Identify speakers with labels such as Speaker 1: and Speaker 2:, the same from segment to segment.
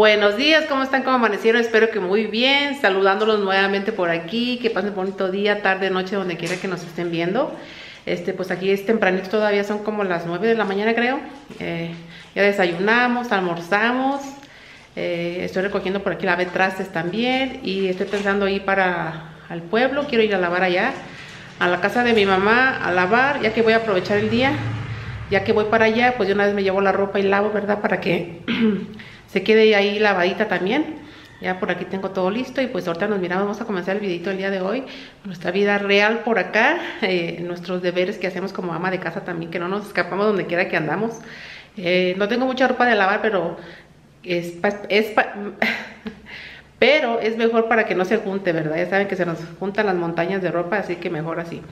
Speaker 1: Buenos días, ¿cómo están? ¿Cómo amanecieron? Espero que muy bien, saludándolos nuevamente por aquí, que pasen bonito día, tarde, noche, donde quiera que nos estén viendo. Este, pues aquí es tempranito, todavía son como las 9 de la mañana creo. Eh, ya desayunamos, almorzamos, eh, estoy recogiendo por aquí la trastes también y estoy pensando ir para el pueblo, quiero ir a lavar allá, a la casa de mi mamá a lavar, ya que voy a aprovechar el día. Ya que voy para allá, pues yo una vez me llevo la ropa y lavo, ¿verdad? Para que se quede ahí lavadita también. Ya por aquí tengo todo listo y pues ahorita nos miramos, vamos a comenzar el videito el día de hoy. Nuestra vida real por acá, eh, nuestros deberes que hacemos como ama de casa también, que no nos escapamos donde quiera que andamos. Eh, no tengo mucha ropa de lavar, pero es, es pero es mejor para que no se junte, ¿verdad? Ya saben que se nos juntan las montañas de ropa, así que mejor así.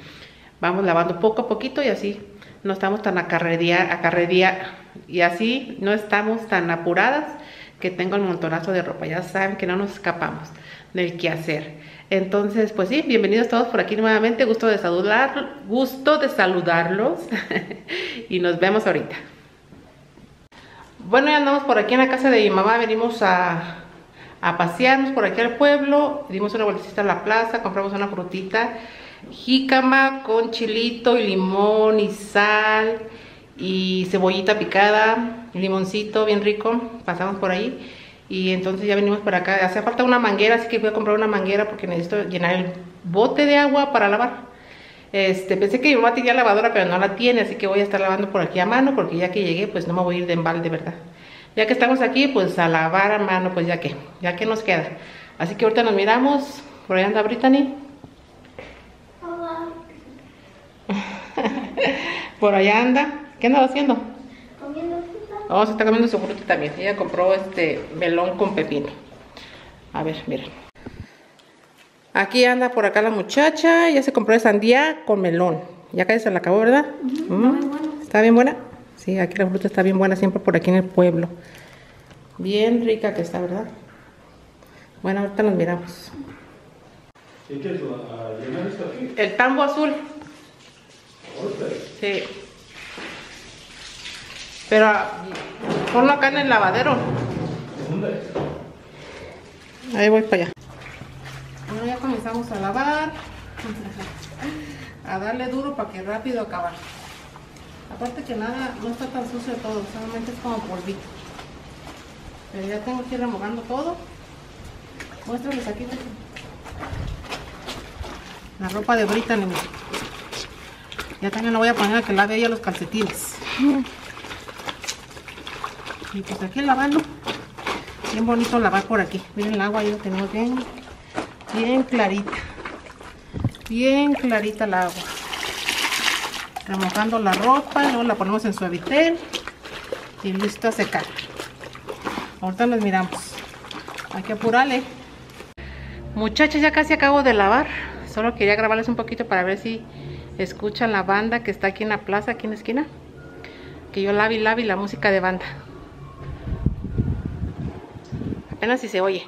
Speaker 1: Vamos lavando poco a poquito y así no estamos tan acarrería, acarrería y así no estamos tan apuradas que tengo el montonazo de ropa. Ya saben que no nos escapamos del qué hacer. Entonces, pues sí, bienvenidos todos por aquí nuevamente. Gusto de saludar, gusto de saludarlos y nos vemos ahorita. Bueno, ya andamos por aquí en la casa de mi mamá. Venimos a, a pasearnos por aquí al pueblo. Dimos una vueltecita a la plaza, compramos una frutita, jícama con chilito y limón y sal y cebollita picada, limoncito bien rico, pasamos por ahí y entonces ya venimos para acá, hace falta una manguera, así que voy a comprar una manguera porque necesito llenar el bote de agua para lavar. Este, pensé que mi mamá tenía lavadora, pero no la tiene, así que voy a estar lavando por aquí a mano, porque ya que llegué, pues no me voy a ir de embalde, ¿verdad? Ya que estamos aquí, pues a lavar a mano, pues ya que, ya que nos queda. Así que ahorita nos miramos, por ahí anda Brittany. Hola. por allá anda. ¿Qué andaba haciendo? Comiendo fruta. Oh, se está comiendo su fruta también. Ella compró este melón con pepino. A ver, miren. Aquí anda por acá la muchacha. Ya se compró de sandía con melón. Ya casi se la acabó, ¿verdad? Mm. ¿Está bien buena? Sí, aquí la fruta está bien buena siempre por aquí en el pueblo. Bien rica que está, ¿verdad? Bueno, ahorita nos miramos. ¿Y qué es? aquí? El tambo azul. Sí. Pero ponlo acá en el lavadero. Ahí voy para allá. Bueno, ya comenzamos a lavar. A darle duro para que rápido acabar. Aparte que nada, no está tan sucio todo, solamente es como polvito. Pero ya tengo que ir remojando todo. Muéstrales aquí. La ropa de Brittany. Ya también la voy a poner a que lave ella los calcetines. Y pues aquí lavando. Bien bonito lavar por aquí. Miren el agua, ya lo tenemos bien, bien clarita. Bien clarita el agua. Remojando la ropa, luego la ponemos en suavitel y listo a secar. Ahorita nos miramos. Hay que apurarle. Muchachos, ya casi acabo de lavar. Solo quería grabarles un poquito para ver si escuchan la banda que está aquí en la plaza, aquí en la esquina. Que yo lave y lave la música de banda. Apenas si se oye.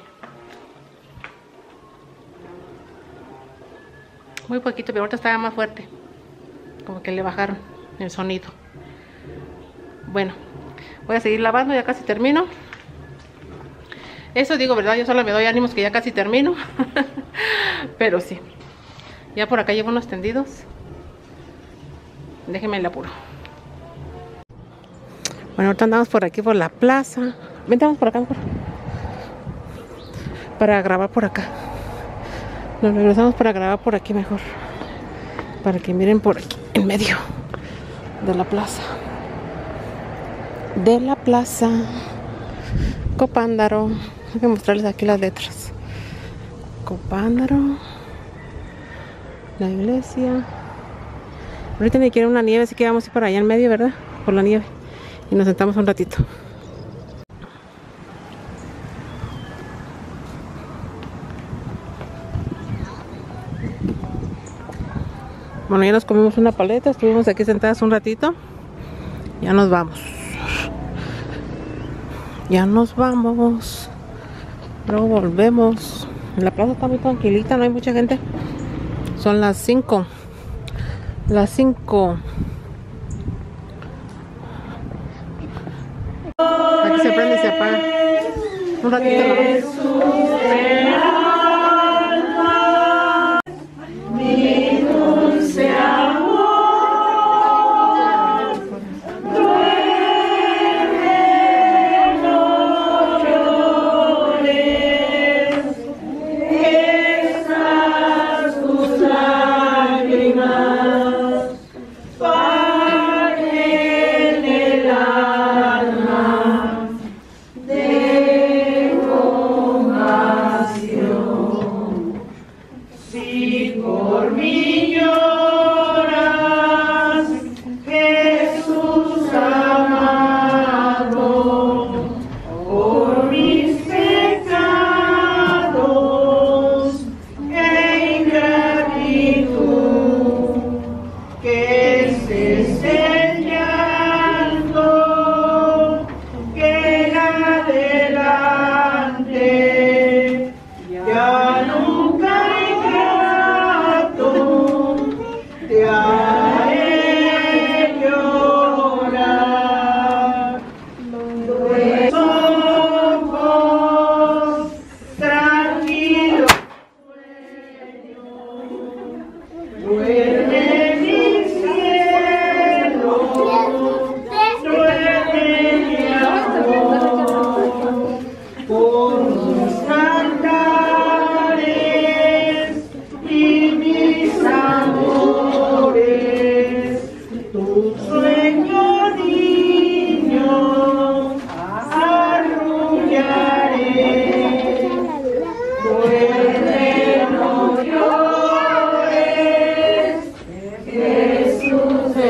Speaker 1: Muy poquito, pero ahorita estaba más fuerte. Como que le bajaron el sonido. Bueno, voy a seguir lavando, ya casi termino. Eso digo, ¿verdad? Yo solo me doy ánimos que ya casi termino. pero sí. Ya por acá llevo unos tendidos. Déjenme el apuro. Bueno, ahorita andamos por aquí por la plaza. Vente, vamos por acá, por para grabar por acá. Nos regresamos para grabar por aquí mejor. Para que miren por aquí, en medio de la plaza. De la plaza. Copándaro. Hay que mostrarles aquí las letras. Copándaro. La iglesia. Ahorita me quiere una nieve, así que vamos a ir por allá en medio, ¿verdad? Por la nieve. Y nos sentamos un ratito. Bueno, ya nos comimos una paleta, estuvimos aquí sentadas un ratito. Ya nos vamos. Ya nos vamos. Luego volvemos. La plaza está muy tranquilita, no hay mucha gente. Son las 5. Las 5. Aquí se prende y se apaga. Un ratito.
Speaker 2: ¿no?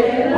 Speaker 3: Amen.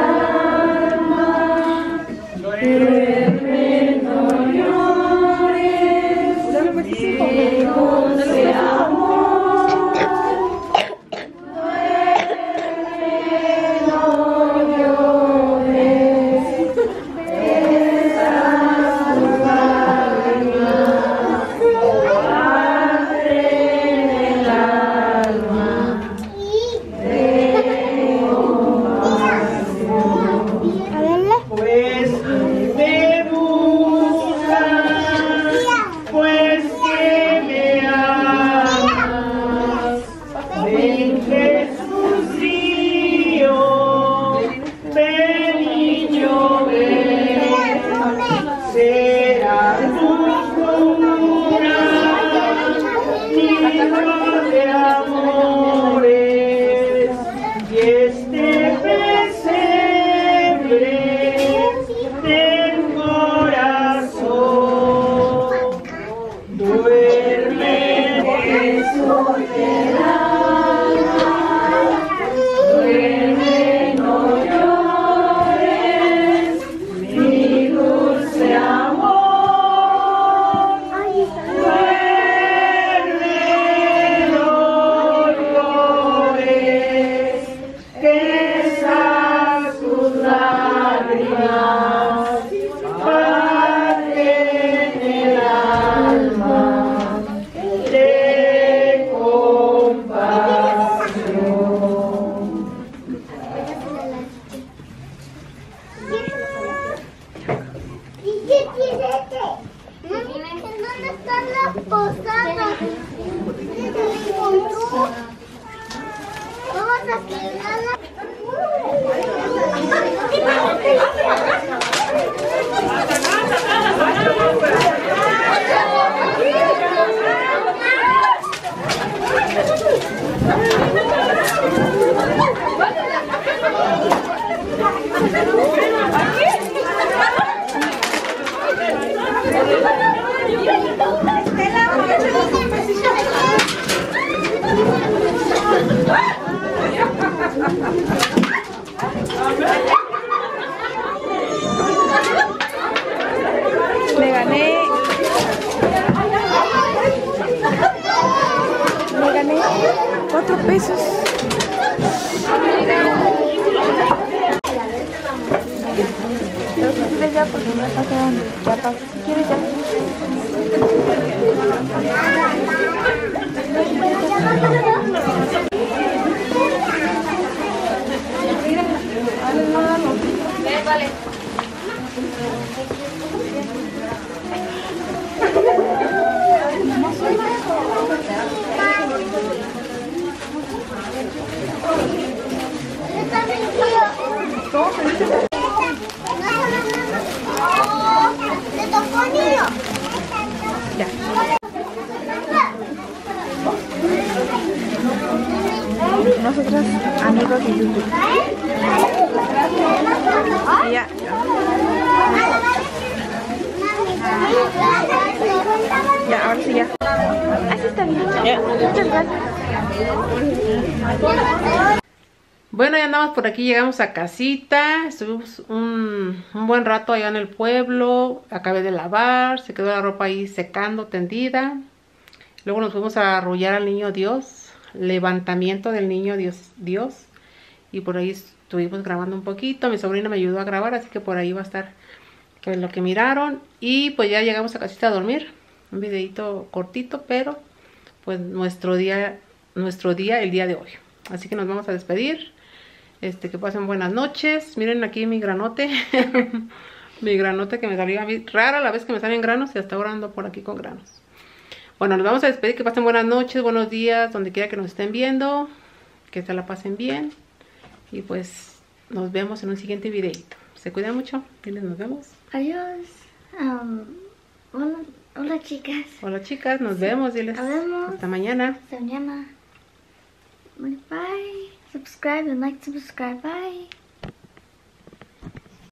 Speaker 3: ¿Dónde están las posadas?
Speaker 4: pesos. quieres ya porque no ¿Quieres ya? Amigos de YouTube. Ya. Ya, ahora sí ya. Así está bien. Muchas gracias.
Speaker 1: Bueno, ya andamos por aquí, llegamos a casita, estuvimos un, un buen rato allá en el pueblo, acabé de lavar, se quedó la ropa ahí secando, tendida. Luego nos fuimos a arrullar al niño Dios, levantamiento del niño Dios, Dios. Y por ahí estuvimos grabando un poquito, mi sobrina me ayudó a grabar, así que por ahí va a estar que lo que miraron. Y pues ya llegamos a casita a dormir, un videito cortito, pero pues nuestro día, nuestro día, el día de hoy. Así que nos vamos a despedir. Este, que pasen buenas noches. Miren aquí mi granote. mi granote que me salió a mí. Rara la vez que me salen granos y hasta ahora ando por aquí con granos. Bueno, nos vamos a despedir. Que pasen buenas noches, buenos días, donde quiera que nos estén viendo. Que se la pasen bien. Y pues nos vemos en un siguiente videito. Se cuidan mucho. Diles, nos vemos.
Speaker 3: Adiós. Um, hola, hola chicas.
Speaker 1: Hola chicas, nos vemos. Diles.
Speaker 3: Nos vemos.
Speaker 1: Hasta mañana.
Speaker 3: Hasta mañana. Bye. Subscribe and like to subscribe. Bye.